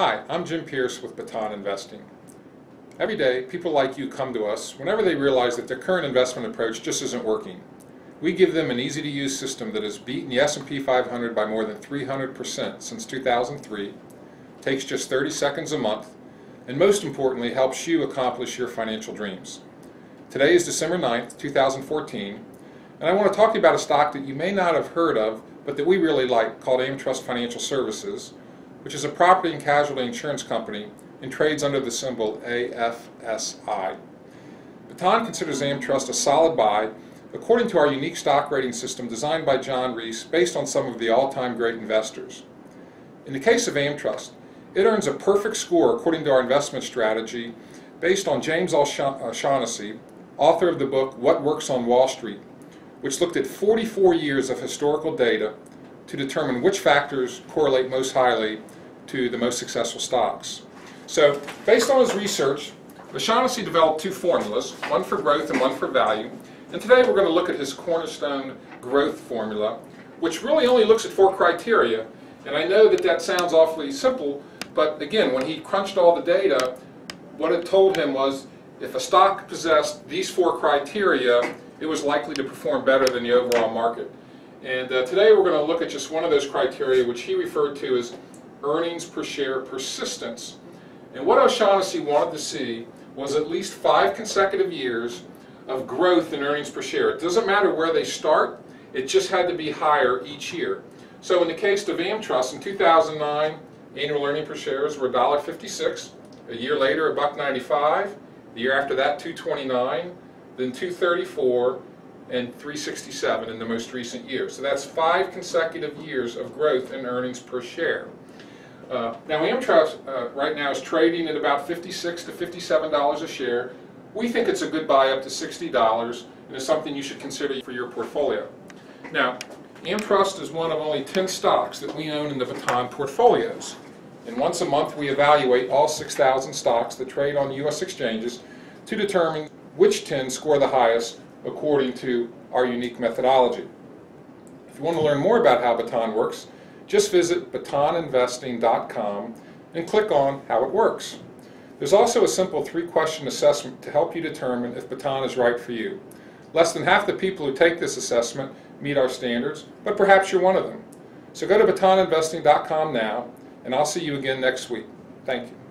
Hi, I'm Jim Pierce with Baton Investing. Every day, people like you come to us whenever they realize that their current investment approach just isn't working. We give them an easy-to-use system that has beaten the S&P 500 by more than 300% since 2003, takes just 30 seconds a month, and most importantly, helps you accomplish your financial dreams. Today is December 9th, 2014, and I want to talk to you about a stock that you may not have heard of, but that we really like, called AmTrust Financial Services, which is a property and casualty insurance company and trades under the symbol AFSI. Baton considers AmTrust a solid buy according to our unique stock rating system designed by John Reese based on some of the all-time great investors. In the case of AmTrust, it earns a perfect score according to our investment strategy based on James O'Shaughnessy, author of the book What Works on Wall Street, which looked at 44 years of historical data to determine which factors correlate most highly to the most successful stocks. So, based on his research, O'Shaughnessy developed two formulas, one for growth and one for value. And today we're going to look at his cornerstone growth formula, which really only looks at four criteria. And I know that that sounds awfully simple, but again, when he crunched all the data, what it told him was if a stock possessed these four criteria, it was likely to perform better than the overall market. And uh, today we're going to look at just one of those criteria, which he referred to as earnings per share persistence. And what O'Shaughnessy wanted to see was at least five consecutive years of growth in earnings per share. It doesn't matter where they start, it just had to be higher each year. So in the case of AmTrust in 2009, annual earnings per shares were $1.56. A year later, $1.95. The year after that, 229. Then 234 and 367 in the most recent year. So that's five consecutive years of growth in earnings per share. Uh, now AmTrust uh, right now is trading at about 56 to $57 a share. We think it's a good buy up to $60 and it's something you should consider for your portfolio. Now, AmTrust is one of only 10 stocks that we own in the Baton portfolios. And once a month we evaluate all 6,000 stocks that trade on U.S. exchanges to determine which 10 score the highest according to our unique methodology. If you want to learn more about how Baton works, just visit batoninvesting.com and click on how it works. There's also a simple three-question assessment to help you determine if Baton is right for you. Less than half the people who take this assessment meet our standards, but perhaps you're one of them. So go to batoninvesting.com now, and I'll see you again next week. Thank you.